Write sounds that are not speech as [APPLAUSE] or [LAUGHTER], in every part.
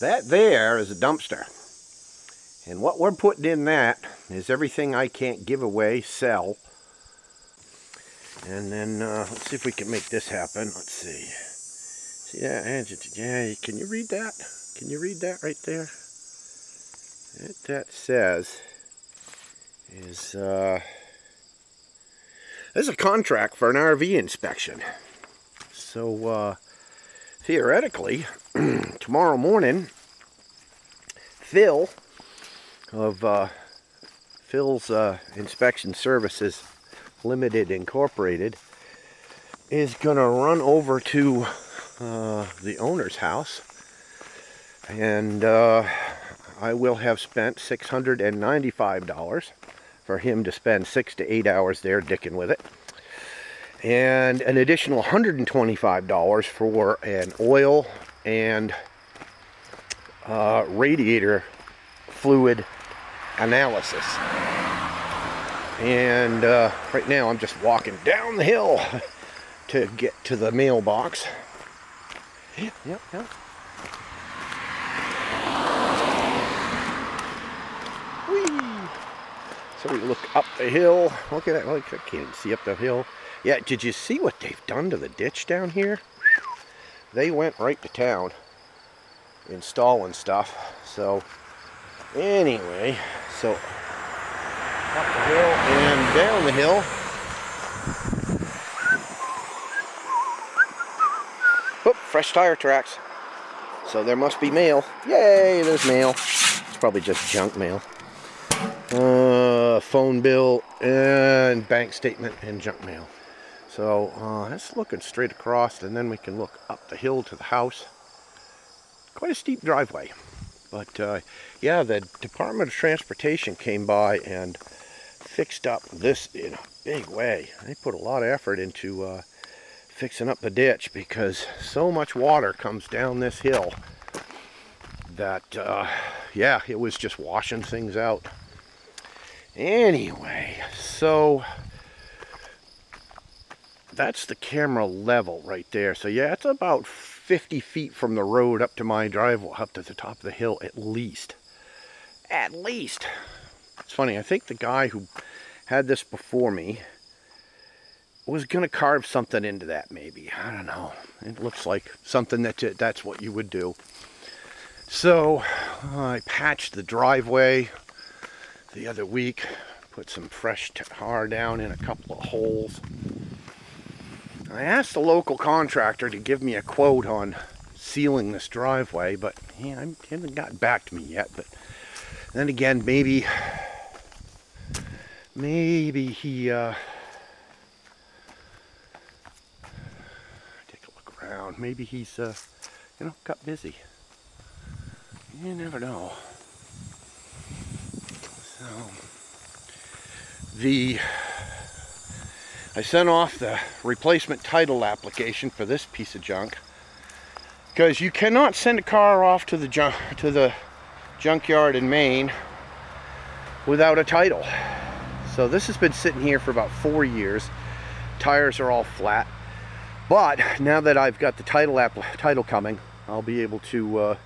That there is a dumpster. And what we're putting in that is everything I can't give away, sell. And then uh, let's see if we can make this happen. Let's see. See that? Yeah, can you read that? Can you read that right there? What that says is uh, this is a contract for an RV inspection. So uh, theoretically, [CLEARS THROAT] tomorrow morning, Phil of uh, Phil's uh, Inspection Services Limited Incorporated is going to run over to uh, the owner's house. And uh, I will have spent $695 for him to spend six to eight hours there dicking with it and an additional $125 for an oil and uh, radiator fluid analysis. And uh, right now I'm just walking down the hill [LAUGHS] to get to the mailbox. Yep, yep, yep. So we look up the hill. Look at that. I can't see up the hill. Yeah, did you see what they've done to the ditch down here? They went right to town installing stuff. So anyway, so up the hill and down the hill. Oop, fresh tire tracks. So there must be mail. Yay, there's mail. It's probably just junk mail. Uh, phone bill and bank statement and junk mail. So uh, that's looking straight across and then we can look up the hill to the house. Quite a steep driveway. But uh, yeah, the Department of Transportation came by and fixed up this in a big way. They put a lot of effort into uh, fixing up the ditch because so much water comes down this hill that, uh, yeah, it was just washing things out. Anyway, so that's the camera level right there. So yeah, it's about 50 feet from the road up to my driveway, up to the top of the hill at least. At least. It's funny, I think the guy who had this before me was going to carve something into that maybe. I don't know. It looks like something that that's what you would do. So I patched the driveway the other week, put some fresh tar down in a couple of holes. I asked the local contractor to give me a quote on sealing this driveway, but he hasn't gotten back to me yet. But then again, maybe, maybe he, uh, take a look around. Maybe he's, uh, you know, got busy. You never know. So, the I sent off the replacement title application for this piece of junk because you cannot send a car off to the junk to the junkyard in Maine without a title. So this has been sitting here for about four years. Tires are all flat. But now that I've got the title app title coming, I'll be able to uh,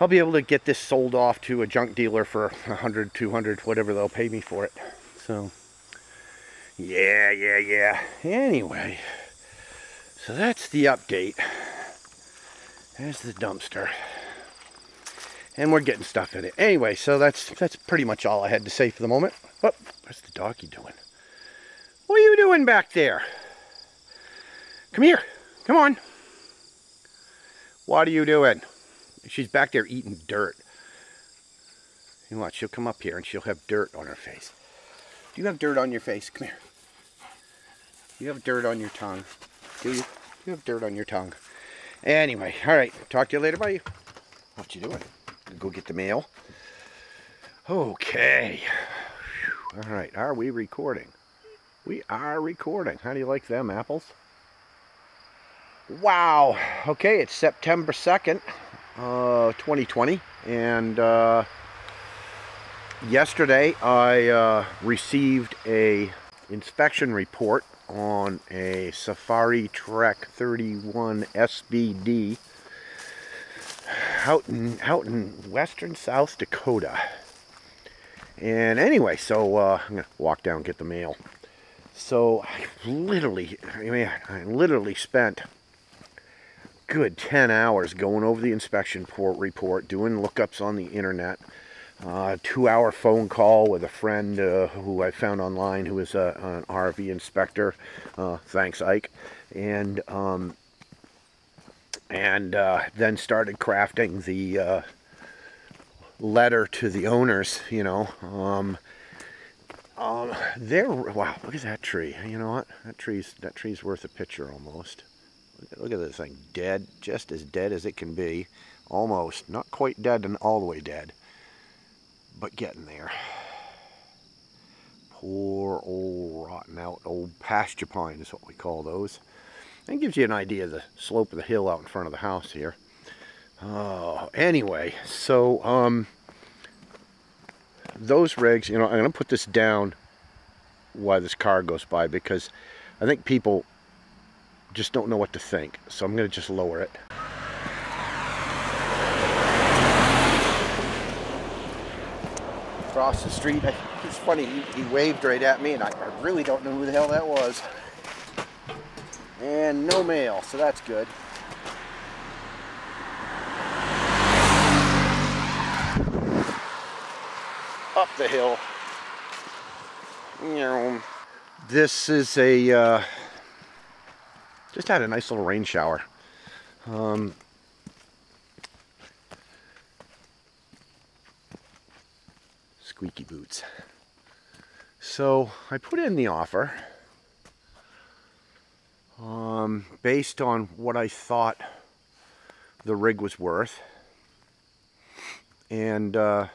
I'll be able to get this sold off to a junk dealer for 100, 200, whatever they'll pay me for it. So yeah, yeah, yeah. Anyway, so that's the update. There's the dumpster. And we're getting stuff in it. Anyway, so that's that's pretty much all I had to say for the moment. What? What's the doggy doing? What are you doing back there? Come here. Come on. What are you doing? She's back there eating dirt. You watch, she'll come up here and she'll have dirt on her face. Do you have dirt on your face? Come here. You have dirt on your tongue. Do you? You have dirt on your tongue. Anyway, all right. Talk to you later. Bye. What you doing? Go get the mail. Okay. All right. Are we recording? We are recording. How do you like them apples? Wow. Okay, it's September 2nd, uh, 2020. And uh, yesterday I uh, received a inspection report on a Safari Trek 31 SBD. out in out in western South Dakota. And anyway, so uh, I'm gonna walk down get the mail. So I literally, I mean, I literally spent good 10 hours going over the inspection port report, doing lookups on the internet, uh, two hour phone call with a friend uh, who I found online who is a, an RV inspector. Uh, thanks, Ike. And um, and uh, then started crafting the uh, letter to the owners. You know, um, um, there. Wow, look at that tree. You know what? That tree's that tree's worth a picture almost. Look at, look at this thing, dead, just as dead as it can be. Almost, not quite dead and all the way dead, but getting there. Poor old rotten out old pasture pine is what we call those. And gives you an idea of the slope of the hill out in front of the house here. Oh, anyway, so um, those rigs, you know, I'm going to put this down while this car goes by because I think people just don't know what to think. So I'm going to just lower it. Across the street, it's funny, he, he waved right at me and I, I really don't know who the hell that was. And no mail, so that's good. Up the hill. This is a uh, just had a nice little rain shower. Um, squeaky boots. So I put in the offer um, based on what I thought the rig was worth. And uh,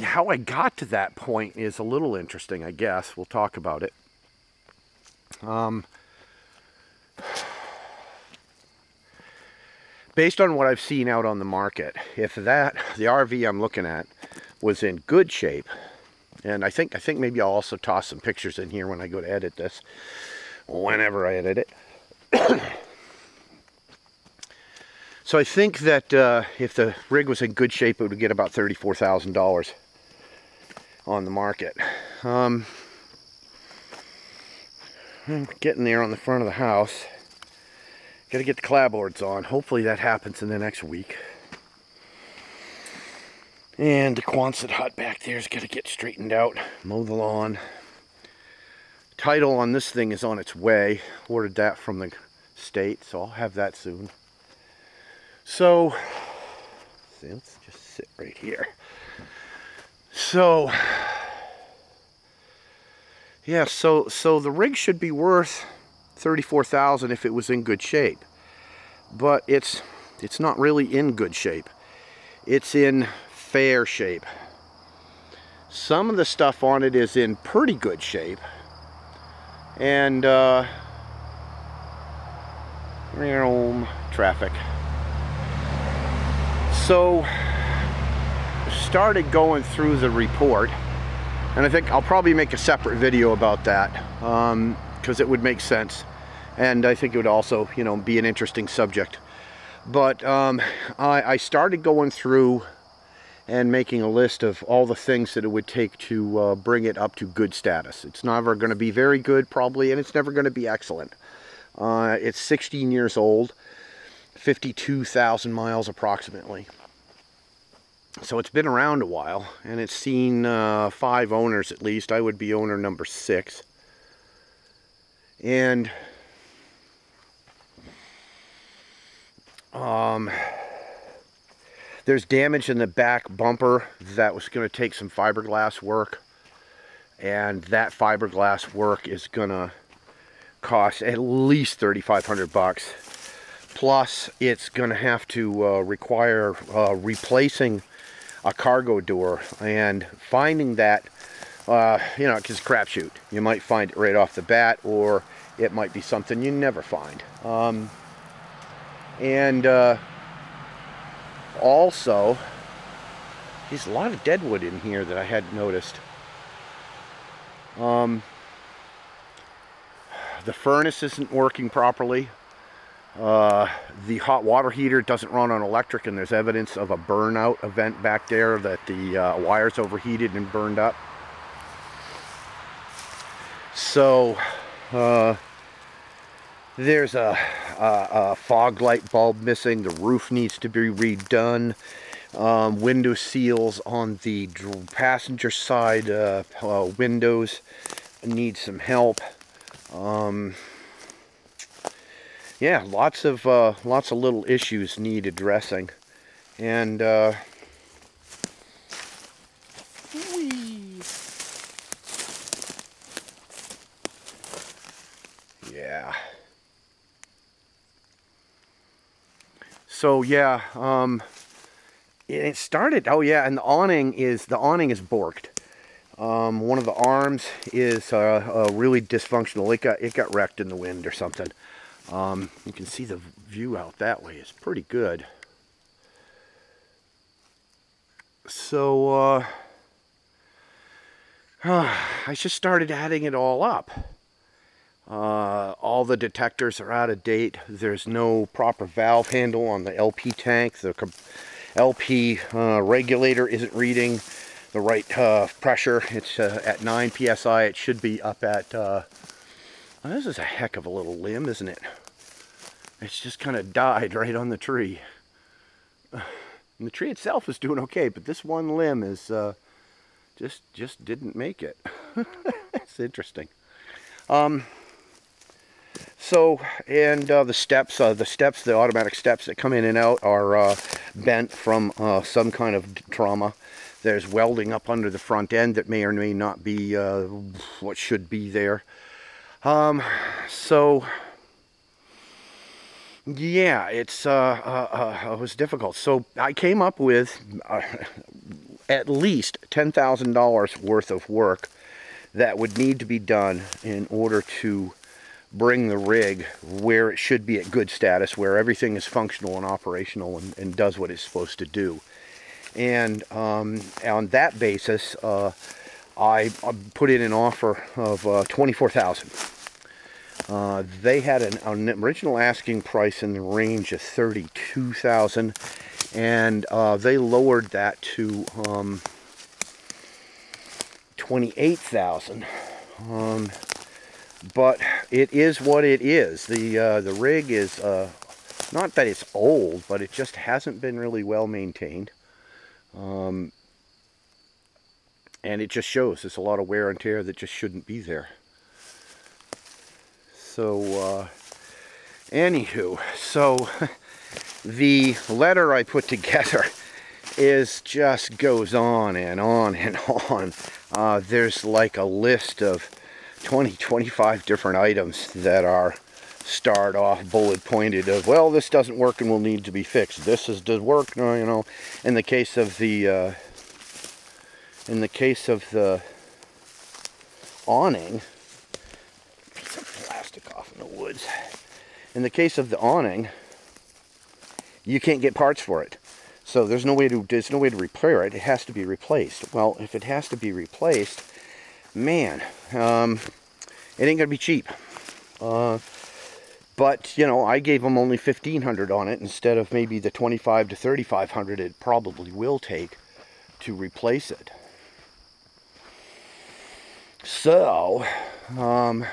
how I got to that point is a little interesting, I guess. We'll talk about it. Um, based on what I've seen out on the market, if that, the RV I'm looking at, was in good shape, and I think I think maybe I'll also toss some pictures in here when I go to edit this, whenever I edit it. [CLEARS THROAT] so I think that uh, if the rig was in good shape, it would get about $34,000 on the market. Um, getting there on the front of the house. Got to get the clapboards on. Hopefully that happens in the next week. And the Quonset hut back there is got to get straightened out. Mow the lawn. Title on this thing is on its way. Ordered that from the state, so I'll have that soon. So, see, let's just sit right here. So, yeah, so so the rig should be worth 34,000 if it was in good shape. But it's it's not really in good shape. It's in fair shape. Some of the stuff on it is in pretty good shape. And uh traffic. So started going through the report and I think I'll probably make a separate video about that. Um, because it would make sense. And I think it would also, you know, be an interesting subject. But um, I, I started going through and making a list of all the things that it would take to uh, bring it up to good status. It's never going to be very good, probably, and it's never going to be excellent. Uh, it's 16 years old, 52,000 miles approximately. So it's been around a while, and it's seen uh, five owners at least. I would be owner number six and um, there's damage in the back bumper that was going to take some fiberglass work and that fiberglass work is going to cost at least 3500 bucks plus it's going to have to uh, require uh, replacing a cargo door and finding that uh, you know, because crapshoot. You might find it right off the bat, or it might be something you never find. Um, and uh, also, there's a lot of deadwood in here that I hadn't noticed. Um, the furnace isn't working properly. Uh, the hot water heater doesn't run on electric and there's evidence of a burnout event back there that the uh, wires overheated and burned up. So uh, there's a, a, a, fog light bulb missing. The roof needs to be redone. Um, window seals on the passenger side uh, uh, windows need some help. Um, yeah, lots of uh, lots of little issues need addressing, and uh, So yeah, um, it started. Oh yeah, and the awning is the awning is borked. Um, one of the arms is uh, uh, really dysfunctional. It got it got wrecked in the wind or something. Um, you can see the view out that way is pretty good. So, uh, [SIGHS] I just started adding it all up. Uh, all the detectors are out of date. There's no proper valve handle on the LP tank. The LP uh, regulator isn't reading the right uh, pressure. It's uh, at 9 psi. It should be up at well, this is a heck of a little limb, isn't it? It's just kind of died right on the tree. [SIGHS] And the tree itself is doing okay, but this one limb is uh, just just didn't make it. [LAUGHS] it's interesting. Um, so, and uh, the steps, uh, the steps, the automatic steps that come in and out are uh, bent from uh, some kind of trauma. There's welding up under the front end that may or may not be uh, what should be there. Um, so, yeah, it's, uh, it was difficult. So I came up with at least $10,000 worth of work that would need to be done in order to bring the rig where it should be at good status, where everything is functional and operational and, and does what it's supposed to do. And um, on that basis, uh, I, I put in an offer of uh, 24000 uh, they had an, an, original asking price in the range of 32000 and uh, they lowered that to um, 28000 um, but it is what it is the uh, the rig is uh, not that it's old but it just hasn't been really well maintained um, and it just shows there's a lot of wear and tear that just shouldn't be there. So, uh, anywho, so [LAUGHS] the letter I put together is just goes on and on and [LAUGHS] on. Uh, there's like a list of 20, 25 different items that are start off bullet pointed of, well, this doesn't work and will need to be fixed. This is does work, you know. In the case of the uh, in the case of the awning, some plastic off in the woods. In the case of the awning, you can't get parts for it. So there's no way to there's no way to repair it. It has to be replaced. Well, if it has to be replaced, man, um, it ain't gonna be cheap. Uh, but you know, I gave them only 1500 on it instead of maybe the 25 to 3500 it probably will take to replace it. So, um,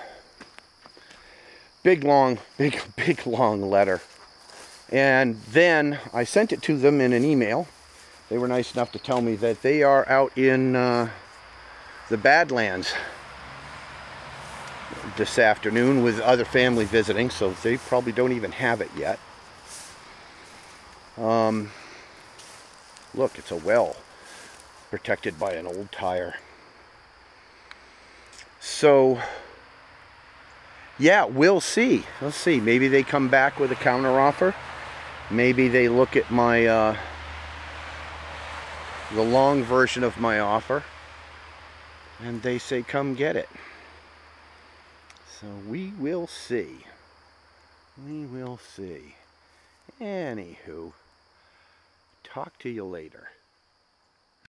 big long, [LAUGHS] big, big long letter. And then I sent it to them in an email. They were nice enough to tell me that they are out in uh, the Badlands this afternoon with other family visiting, so they probably don't even have it yet. Um, look, it's a well protected by an old tire. So, yeah, we'll see. Let's see. Maybe they come back with a counteroffer. Maybe they look at my, uh, the long version of my offer, and they say, come get it. So we will see. We will see. Anywho, talk to you later.